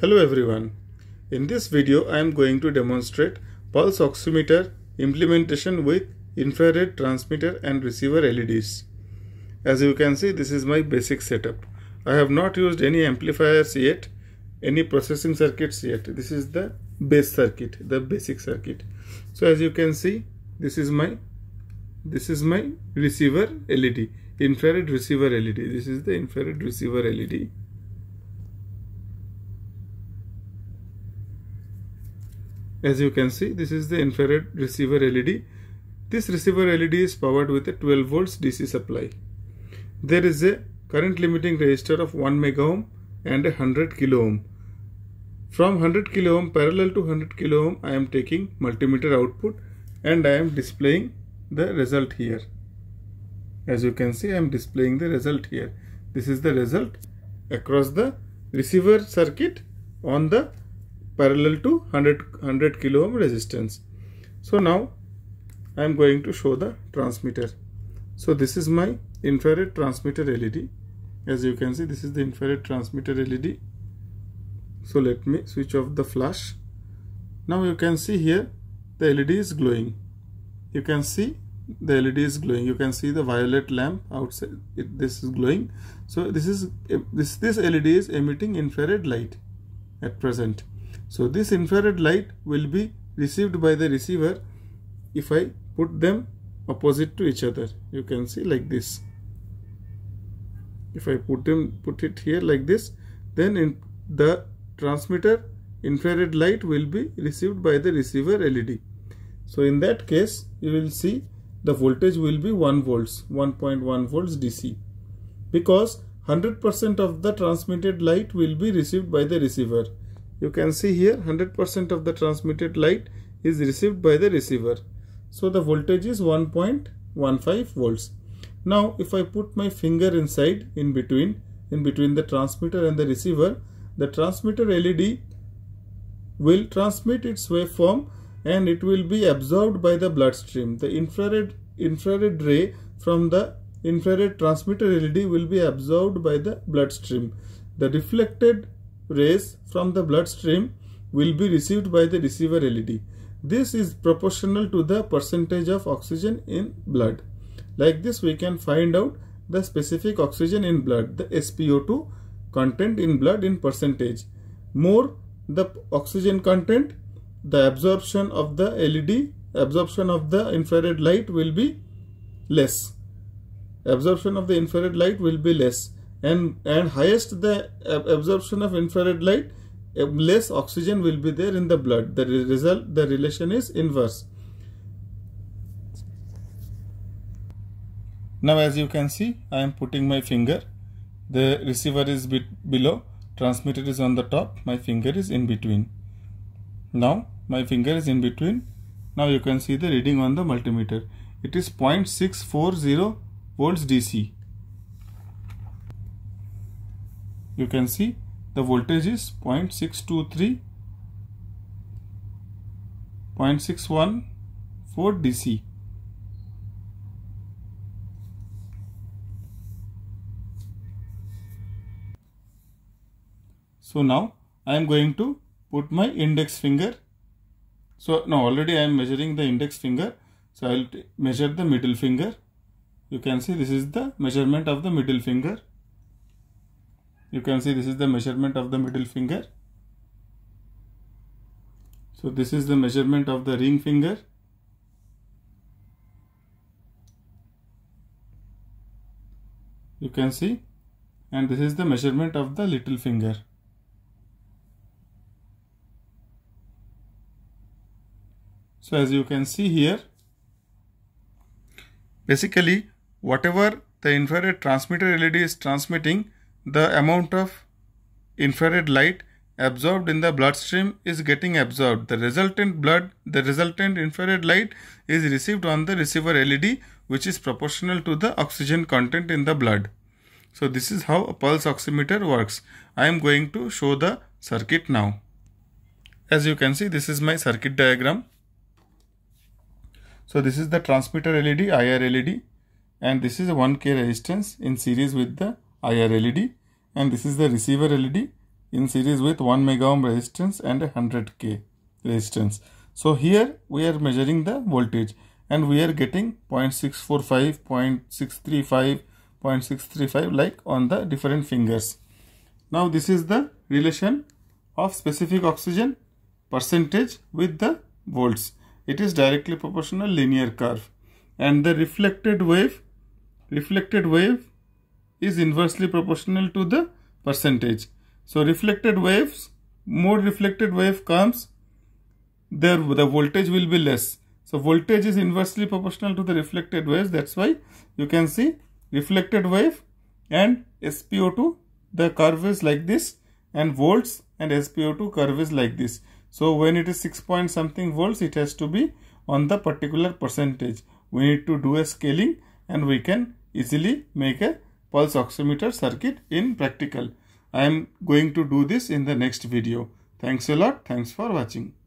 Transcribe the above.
Hello everyone. In this video I am going to demonstrate pulse oximeter implementation with infrared transmitter and receiver LEDs. As you can see this is my basic setup. I have not used any amplifiers yet, any processing circuits yet. This is the base circuit, the basic circuit. So as you can see this is my this is my receiver LED, infrared receiver LED. This is the infrared receiver LED. As you can see, this is the infrared receiver LED. This receiver LED is powered with a 12 volts DC supply. There is a current limiting resistor of 1 mega ohm and a 100 kilo ohm. From 100 kilo ohm parallel to 100 kilo ohm, I am taking multimeter output and I am displaying the result here. As you can see, I am displaying the result here. This is the result across the receiver circuit on the parallel to 100, 100 kilo ohm resistance. So now I am going to show the transmitter. So this is my infrared transmitter LED. As you can see this is the infrared transmitter LED. So let me switch off the flash. Now you can see here the LED is glowing. You can see the LED is glowing. You can see the violet lamp outside. It, this is glowing. So this is this this LED is emitting infrared light at present. So this infrared light will be received by the receiver if I put them opposite to each other. You can see like this. If I put them put it here like this, then in the transmitter infrared light will be received by the receiver LED. So in that case, you will see the voltage will be 1 volts, 1.1 volts DC because 100% of the transmitted light will be received by the receiver you can see here 100% of the transmitted light is received by the receiver. So the voltage is 1.15 volts. Now if I put my finger inside in between in between the transmitter and the receiver the transmitter LED will transmit its waveform and it will be absorbed by the bloodstream. The infrared infrared ray from the infrared transmitter LED will be absorbed by the bloodstream. The reflected rays from the bloodstream will be received by the receiver LED. This is proportional to the percentage of oxygen in blood. Like this we can find out the specific oxygen in blood, the SpO2 content in blood in percentage. More the oxygen content, the absorption of the LED, absorption of the infrared light will be less. Absorption of the infrared light will be less and and highest the absorption of infrared light less oxygen will be there in the blood. The result the relation is inverse. Now as you can see i am putting my finger. The receiver is bit below. Transmitter is on the top. My finger is in between. Now my finger is in between. Now you can see the reading on the multimeter. It is 0.640 volts dc you can see the voltage is 0.623 0.614 DC so now I am going to put my index finger. So now already I am measuring the index finger. So I will measure the middle finger. You can see this is the measurement of the middle finger you can see this is the measurement of the middle finger. So this is the measurement of the ring finger. You can see. And this is the measurement of the little finger. So as you can see here basically whatever the infrared transmitter LED is transmitting the amount of infrared light absorbed in the bloodstream is getting absorbed. The resultant blood, the resultant infrared light is received on the receiver LED which is proportional to the oxygen content in the blood. So this is how a pulse oximeter works. I am going to show the circuit now. As you can see this is my circuit diagram. So this is the transmitter LED, IR LED and this is a 1K resistance in series with the IR LED and this is the receiver LED in series with 1 mega ohm resistance and 100k resistance. So here we are measuring the voltage and we are getting 0.645, 0.635, 0.635 like on the different fingers. Now this is the relation of specific oxygen percentage with the volts. It is directly proportional linear curve and the reflected wave reflected wave is inversely proportional to the percentage. So reflected waves, more reflected wave comes, there the voltage will be less. So voltage is inversely proportional to the reflected waves. That's why you can see reflected wave and SpO2 the curve is like this and volts and SpO2 curve is like this. So when it is 6 point something volts it has to be on the particular percentage. We need to do a scaling and we can easily make a pulse oximeter circuit in practical. I am going to do this in the next video. Thanks a lot. Thanks for watching.